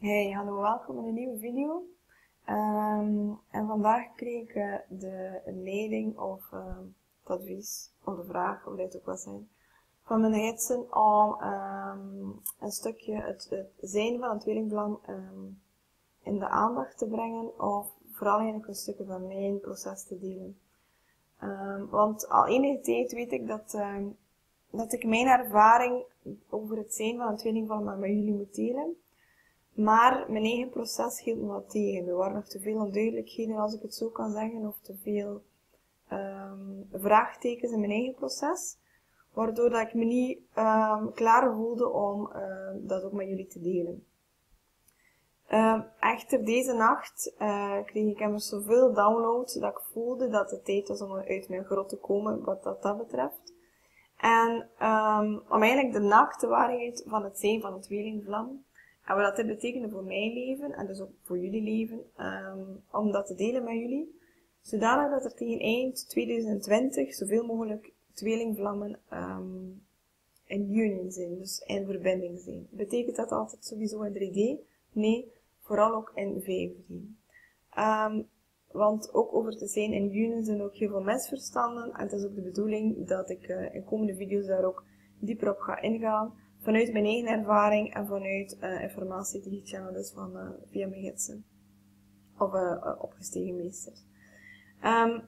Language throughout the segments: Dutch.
Hey, hallo, welkom in een nieuwe video. Ehm, en vandaag kreeg ik uh, de leiding of uh, het advies, of de vraag, hoe dit ook wel zijn, van mijn gidsen om um, een stukje het, het, zijn van een tweelingplan um, in de aandacht te brengen, of vooral eigenlijk een stukje van mijn proces te delen. want al enige tijd weet ik dat, dat ik mijn ervaring over het zijn van een tweelingplan met jullie moet delen. Maar mijn eigen proces hield me wat tegen. Er waren nog te veel onduidelijkheden, als ik het zo kan zeggen, of te veel um, vraagtekens in mijn eigen proces. Waardoor dat ik me niet um, klaar voelde om uh, dat ook met jullie te delen. Echter, deze nacht uh, kreeg ik immers zoveel downloads dat ik voelde dat het tijd was om uit mijn grot te komen, wat dat, dat betreft. En um, om eigenlijk de naakte waarheid van het zijn van een tweelingvlam en wat dat betekende voor mijn leven, en dus ook voor jullie leven, um, om dat te delen met jullie. Zodanig dat er tegen eind 2020 zoveel mogelijk tweelingvlammen um, in union zijn, dus in verbinding zijn. Betekent dat altijd sowieso in 3D? Nee, vooral ook in 5D. Um, ehm, want ook over te zijn in union zijn ook heel veel misverstanden. En het is ook de bedoeling dat ik uh, in komende video's daar ook dieper op ga ingaan vanuit mijn eigen ervaring en vanuit uh, informatie die gechanneld is van, uh, via mijn gidsen. Of uh, opgestegen meesters. Um,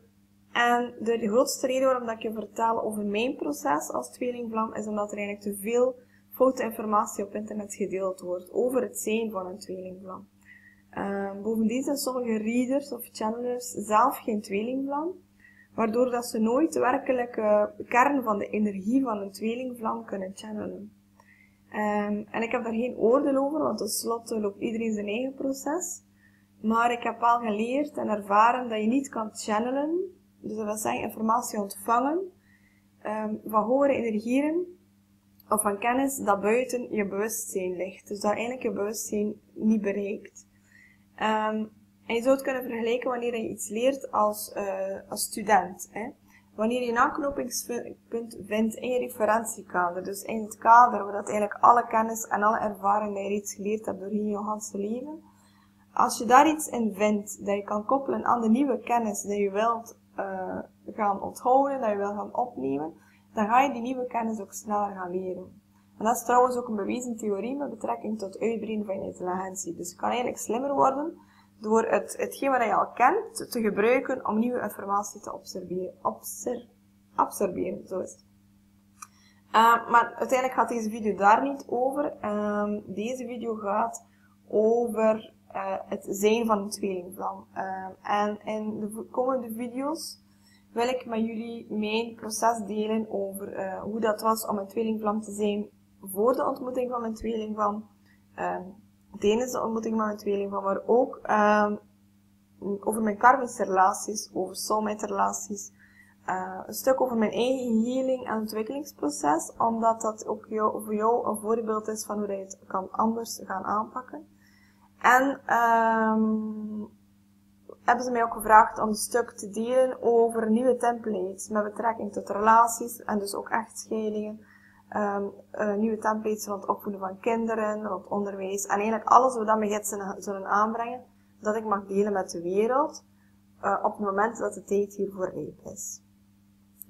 en de, grootste reden waarom ik je vertel over mijn proces als tweelingvlam is omdat er eigenlijk te veel foute informatie op internet gedeeld wordt over het zijn van een tweelingvlam. Um, bovendien zijn sommige readers of channelers zelf geen tweelingvlam, waardoor dat ze nooit de werkelijke kern van de energie van een tweelingvlam kunnen channelen. Um, en ik heb daar geen oordeel over, want tenslotte loopt iedereen zijn eigen proces. Maar ik heb wel geleerd en ervaren dat je niet kan channelen, dus dat wil zeggen informatie ontvangen, um, van hogere energieën of van kennis dat buiten je bewustzijn ligt. Dus dat eigenlijk je bewustzijn niet bereikt. Um, en je zou het kunnen vergelijken wanneer je iets leert als, uh, als student. Hè. Wanneer je een aanknopingspunt vindt in je referentiekader, dus in het kader waar dat eigenlijk alle kennis en alle ervaring die je reeds geleerd hebt door je hele leven, als je daar iets in vindt dat je kan koppelen aan de nieuwe kennis die je wilt uh, gaan onthouden, dat je wilt gaan opnemen, dan ga je die nieuwe kennis ook sneller gaan leren. En dat is trouwens ook een bewezen theorie met betrekking tot uitbreiden van je intelligentie. Dus je kan eigenlijk slimmer worden door het, hetgeen wat je al kent te gebruiken om nieuwe informatie te observeren. Obser, absorberen, zo is het. Uh, maar uiteindelijk gaat deze video daar niet over. Uh, deze video gaat over uh, het zijn van een tweelingvlam. Ehm, en in de komende video's wil ik met jullie mijn proces delen over eh, hoe dat was om een tweelingvlam te zijn voor de ontmoeting van mijn tweelingvlam. Ehm, tijdens de ontmoeting met mijn tweeling van, maar ook um, over mijn karmische relaties, over soulmate relaties, uh, een stuk over mijn eigen healing en ontwikkelingsproces, omdat dat ook jou, voor jou een voorbeeld is van hoe je het kan anders gaan aanpakken. En um, hebben ze mij ook gevraagd om een stuk te delen over nieuwe templates met betrekking tot relaties en dus ook echtscheidingen um, uh, nieuwe templates rond opvoeden van kinderen, rond onderwijs en eigenlijk alles wat mijn gidsen zullen aanbrengen, dat ik mag delen met de wereld uh, op het moment dat de tijd hiervoor rijp is.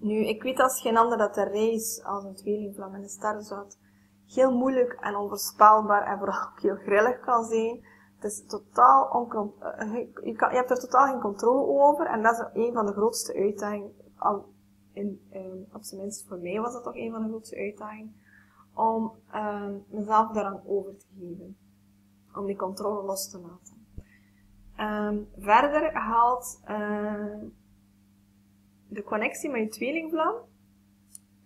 Nu, ik weet als geen ander dat de reis als een tweelingvlam in de sterrenzout heel moeilijk en onvoorspelbaar en vooral ook heel grillig kan zijn. Het is totaal uh, je, kan, je hebt er totaal geen controle over en dat is een van de grootste uitdagingen in, um, op zijn minst voor mij was dat toch een van de grootste uitdagingen, om um, mezelf daaraan over te geven. Om die controle los te laten. Um, verder haalt de connectie met je tweelingvlam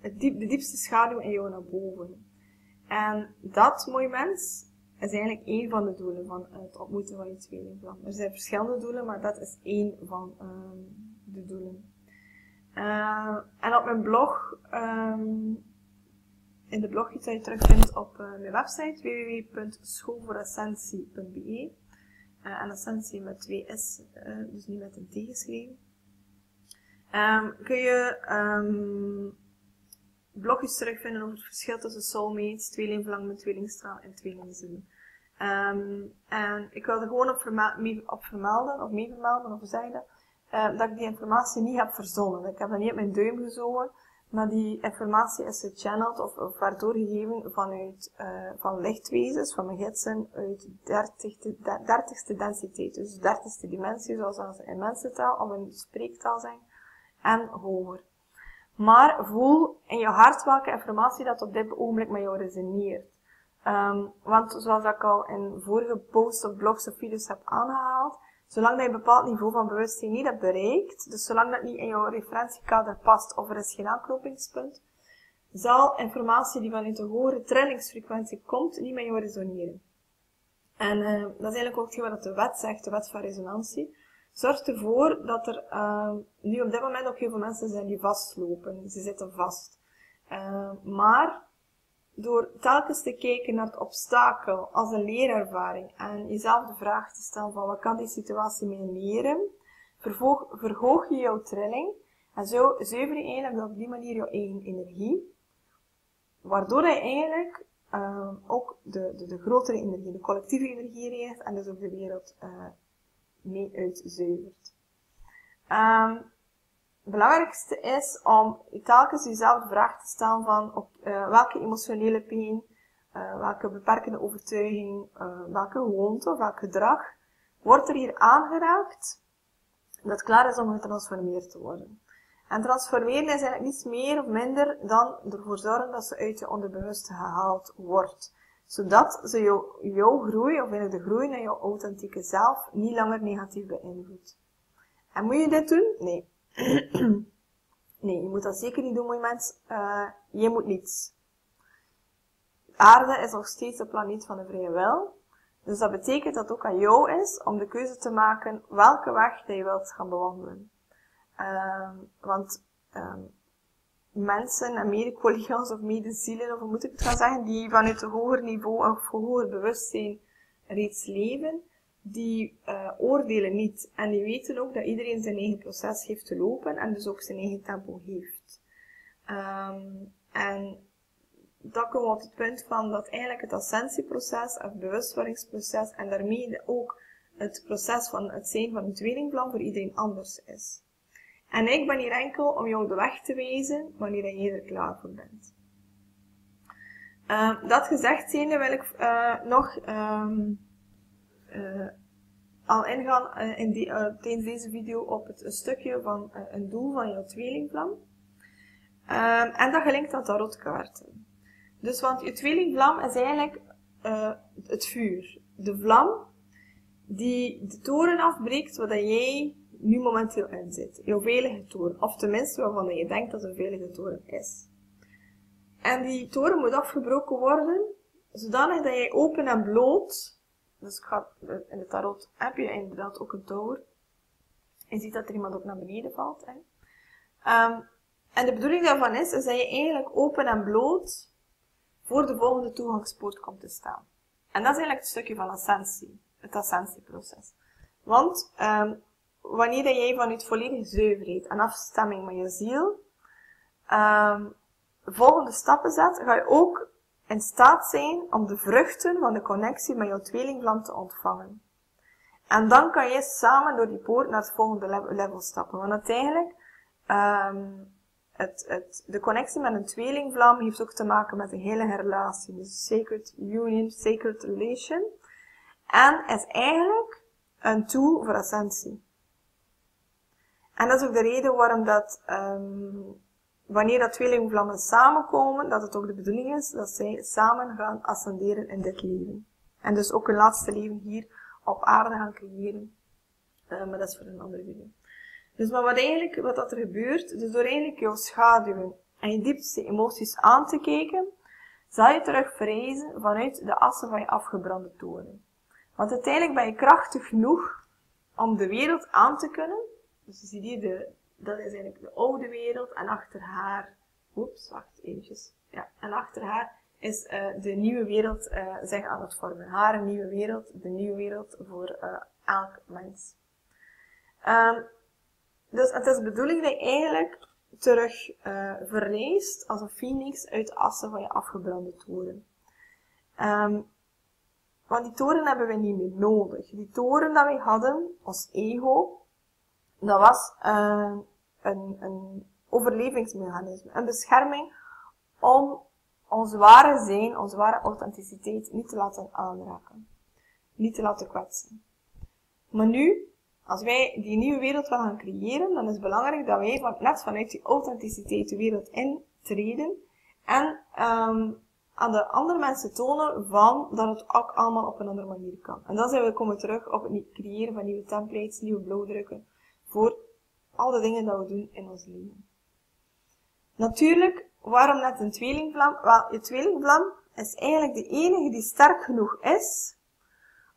de diepste schaduw in jou naar boven. En dat, mooi mens, is eigenlijk één van de doelen van het ontmoeten van je tweelingvlam. Er zijn verschillende doelen, maar dat is één van de doelen. Uh, en op mijn blog, um, in de blog dat je terugvindt op uh, mijn website www.schoolvooressentie.be uh, en essentie met twee S, dus niet met een T geschreven. Um, kun je um, blogjes terugvinden over het verschil tussen soulmates, tweelingverlang met tweelingstraal en tweelingziel. Ehm, en ik wil er gewoon op, op vermelden, of mee vermelden, of dat, uh, dat ik die informatie niet heb verzonnen. Ik heb dat niet op mijn duim gezogen, maar die informatie is gechanneld of, of werd doorgegeven vanuit, uh, van lichtwezens, van mijn gidsen, uit 30ste, densiteit. Dus 30ste dimensie, zoals ze in mensentaal of in spreektaal zijn, en hoger. Maar voel in je hart welke informatie dat op dit ogenblik met jou resoneert. Um, want zoals ik al in vorige posts of blogs of video's heb aangehaald, zolang dat je een bepaald niveau van bewustzijn niet hebt bereikt, dus zolang dat niet in jouw referentiekader past of er is geen aanknopingspunt, zal informatie die vanuit een hogere trillingsfrequentie komt, niet met jou resoneren. En uh, dat is eigenlijk ook wat de wet zegt, de wet van resonantie. Zorg ervoor dat er uh, nu op dit moment ook heel veel mensen zijn die vastlopen. Ze zitten vast. Uh, maar door telkens te kijken naar het obstakel als een leerervaring en jezelf de vraag te stellen van wat kan die situatie mij leren, verhoog, je jouw trilling en zo zuiver je eigenlijk op die manier jouw eigen energie, waardoor je eigenlijk uh, ook de, de, de, grotere energie, de collectieve energie reageert en dus ook de wereld uh, mee uitzuivert. Het belangrijkste is om telkens jezelf de vraag te stellen van op, uh, welke emotionele pijn, uh, welke beperkende overtuiging, uh, welke gewoonte welk gedrag wordt er hier aangeraakt dat klaar is om getransformeerd te worden. En transformeren is eigenlijk niets meer of minder dan ervoor zorgen dat ze uit je onderbewuste gehaald wordt. Zodat ze jou, jouw groei, of eigenlijk de groei naar jouw authentieke zelf, niet langer negatief beïnvloedt. En moet je dit doen? Nee. Nee, je moet dat zeker niet doen, mooi mens. Uh, je moet niets. Aarde is nog steeds de planeet van de vrije wil. Dus dat betekent dat het ook aan jou is om de keuze te maken welke weg je wilt gaan bewandelen. Uh, want uh, mensen en mede-collega's of mede-zielen, of hoe moet ik het gaan zeggen, die vanuit een hoger niveau of hoger bewustzijn reeds leven, die uh, oordelen niet. En die weten ook dat iedereen zijn eigen proces heeft te lopen en dus ook zijn eigen tempo heeft. Um, en dat we op het punt van dat eigenlijk het ascensieproces, het bewustwordingsproces en daarmee ook het proces van het zijn van een tweelingblan voor iedereen anders is. En ik ben hier enkel om jou de weg te wijzen wanneer je er klaar voor bent. Uh, dat gezegd zijnde wil ik uh, nog um, uh, al ingaan uh, in uh, tijdens deze video op het stukje van een doel van jouw tweelingvlam. Ehm, en dat gelinkt aan tarotkaarten. Dus want je tweelingvlam is eigenlijk het vuur. De vlam die de toren afbreekt waar jij nu momenteel in zit. Jouw veilige toren. Of tenminste waarvan je denkt dat een veilige toren is. En die toren moet afgebroken worden, zodanig dat jij open en bloot dus ik ga, in de tarot heb je inderdaad ook een tower. Je ziet dat er iemand ook naar beneden valt. Hè. Um, en de bedoeling daarvan is, is dat je eigenlijk open en bloot voor de volgende toegangspoort komt te staan. En dat is eigenlijk het stukje van ascensie. Het ascensieproces. Want um, wanneer jij vanuit volledige zuiverheid en afstemming met je ziel um, volgende stappen zet, ga je ook in staat zijn om de vruchten van de connectie met jouw tweelingvlam te ontvangen. En dan kan je samen door die poort naar het volgende level stappen. Want uiteindelijk, um, het, de connectie met een tweelingvlam heeft ook te maken met een hele relatie. Dus sacred union, sacred relation. En is eigenlijk een tool voor ascensie. En dat is ook de reden waarom dat um, wanneer dat tweelingvlammen samenkomen, dat het ook de bedoeling is dat zij samen gaan ascenderen in dit leven. En dus ook een laatste leven hier op aarde gaan creëren. Uh, maar dat is voor een andere video. Dus maar wat eigenlijk, wat dat er gebeurt, dus door eigenlijk jouw schaduwen en je diepste emoties aan te kijken, zal je terug verrijzen vanuit de assen van je afgebrande toren. Want uiteindelijk ben je krachtig genoeg om de wereld aan te kunnen. Dus je ziet hier de, dat is eigenlijk de oude wereld. En achter haar, oeps, wacht eventjes. Ja, en achter haar is uh, de nieuwe wereld uh, zich aan het vormen. Haar nieuwe wereld, de nieuwe wereld voor uh, elk mens. Um, dus het is de bedoeling dat je eigenlijk terug verreist als een phoenix uit de assen van je afgebrande toren. Um, Want die toren hebben we niet meer nodig. Die toren dat wij hadden, ons ego, dat was een, een overlevingsmechanisme. Een bescherming om ons ware zijn, onze ware authenticiteit niet te laten aanraken. Niet te laten kwetsen. Maar nu, als wij die nieuwe wereld willen gaan creëren, dan is het belangrijk dat wij net vanuit die authenticiteit de wereld intreden en um, aan de andere mensen tonen van dat het ook allemaal op een andere manier kan. En dan zijn we komen terug op het creëren van nieuwe templates, nieuwe blauwdrukken voor al de dingen dat we doen in ons leven. Natuurlijk, waarom net een tweelingvlam? Wel, je tweelingvlam is eigenlijk de enige die sterk genoeg is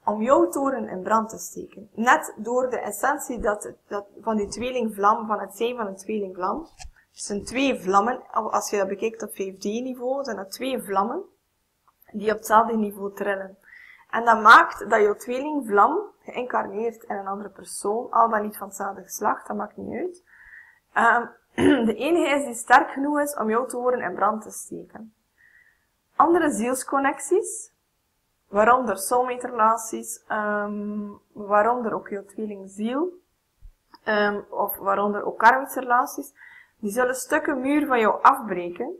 om jouw toren in brand te steken. Net door de essentie dat, dat van die tweelingvlam, van het zijn van een tweelingvlam. Het zijn twee vlammen, als je dat bekijkt op 5D-niveau, zijn dat twee vlammen die op hetzelfde niveau trillen. En dat maakt dat jouw tweelingvlam, geïncarneerd in een andere persoon, al dan niet van hetzelfde geslacht, dat maakt niet uit, um, de enige is die sterk genoeg is om jouw toren in brand te steken. Andere zielsconnecties, waaronder soulmate-relaties, um, waaronder ook jouw tweelingziel, um, of waaronder ook karmische relaties, die zullen stukken muur van jou afbreken,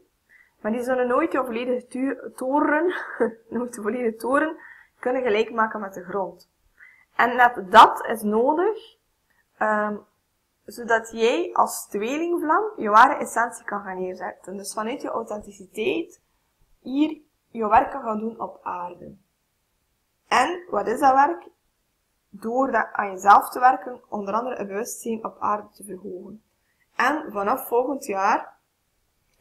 maar die zullen nooit jouw volledige toren, nooit de volledige toren, kunnen gelijk maken met de grond. En net dat is nodig, um, zodat jij als tweelingvlam je ware essentie kan gaan neerzetten. Dus vanuit je authenticiteit hier je werk kan gaan doen op aarde. En wat is dat werk? Door aan jezelf te werken, onder andere het bewustzijn op aarde te verhogen. En vanaf volgend jaar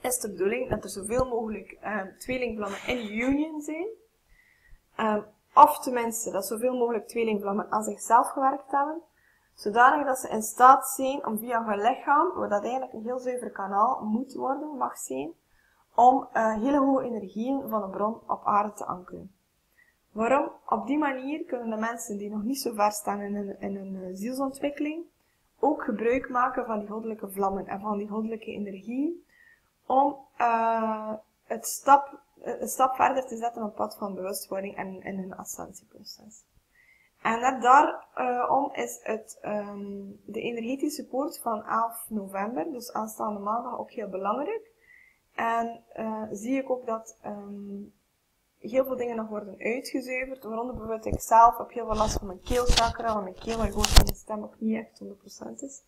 is de bedoeling dat er zoveel mogelijk um, tweelingvlammen in union zijn. Um, of tenminste, dat zoveel mogelijk tweelingvlammen aan zichzelf gewerkt hebben. Zodanig dat ze in staat zijn om via hun lichaam, wat dat eigenlijk een heel zuiver kanaal moet worden, mag zijn, om uh, hele hoge energieën van een bron op aarde te ankeren. Waarom? Op die manier kunnen de mensen die nog niet zo ver staan in hun, in hun uh, zielsontwikkeling, ook gebruik maken van die goddelijke vlammen en van die goddelijke energie, om uh, het stap, een stap verder te zetten op pad van bewustwording en in hun ascensieproces. En daarom uh, is het, um, de energetische poort van 11 november, dus aanstaande maandag, ook heel belangrijk. En uh, zie ik ook dat um, heel veel dingen nog worden uitgezuiverd, waaronder bijvoorbeeld ik zelf heb heel veel last van mijn keelchakra, want mijn keel, maar gewoon van mijn stem ook niet echt 100% is.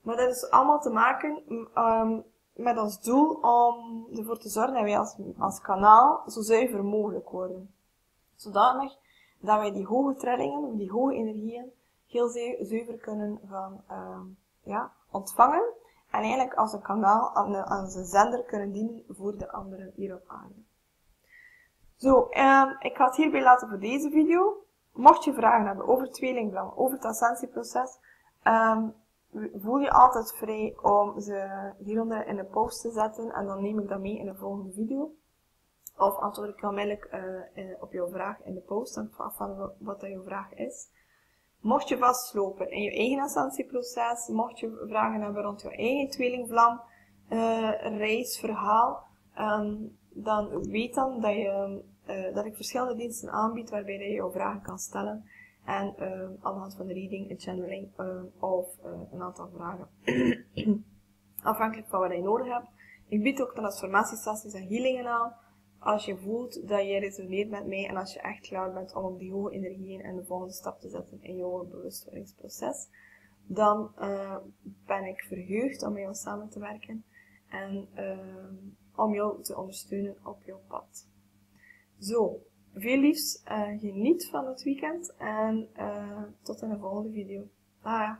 Maar dat is allemaal te maken um, met als doel om ervoor te zorgen dat wij als, als kanaal zo zuiver mogelijk worden. Zodanig dat wij die hoge trillingen, die hoge energieën, heel zuiver kunnen gaan uh, ja, ontvangen. En eigenlijk als een kanaal, als een zender kunnen dienen voor de anderen hier op aarde. Zo, um, ik ga het hierbij laten voor deze video. Mocht je vragen hebben over tweelingvlam, over het ascensieproces, um, voel je altijd vrij om ze hieronder in de post te zetten en dan neem ik dat mee in de volgende video. Of antwoord ik onmiddellijk uh, op jouw vraag in de post, dan af van wat dat jouw vraag is. Mocht je vastlopen in je eigen ascensieproces, mocht je vragen hebben rond je eigen tweelingvlam, uh, reisverhaal, um, dan weet dan dat, je, dat ik verschillende diensten aanbied waarbij je jouw vragen kan stellen. En uh, aan de hand van de reading, een channeling uh, of een aantal vragen. Afhankelijk van wat je nodig hebt. Ik bied ook transformatiesessies en healingen aan als je voelt dat je resoneert met mij en als je echt klaar bent om op die hoge energieën en de volgende stap te zetten in jouw bewustwordingsproces, dan uh, ben ik verheugd om met jou samen te werken en om jou te ondersteunen op jouw pad. Zo, veel liefs, uh, geniet van het weekend en tot in de volgende video. Bye!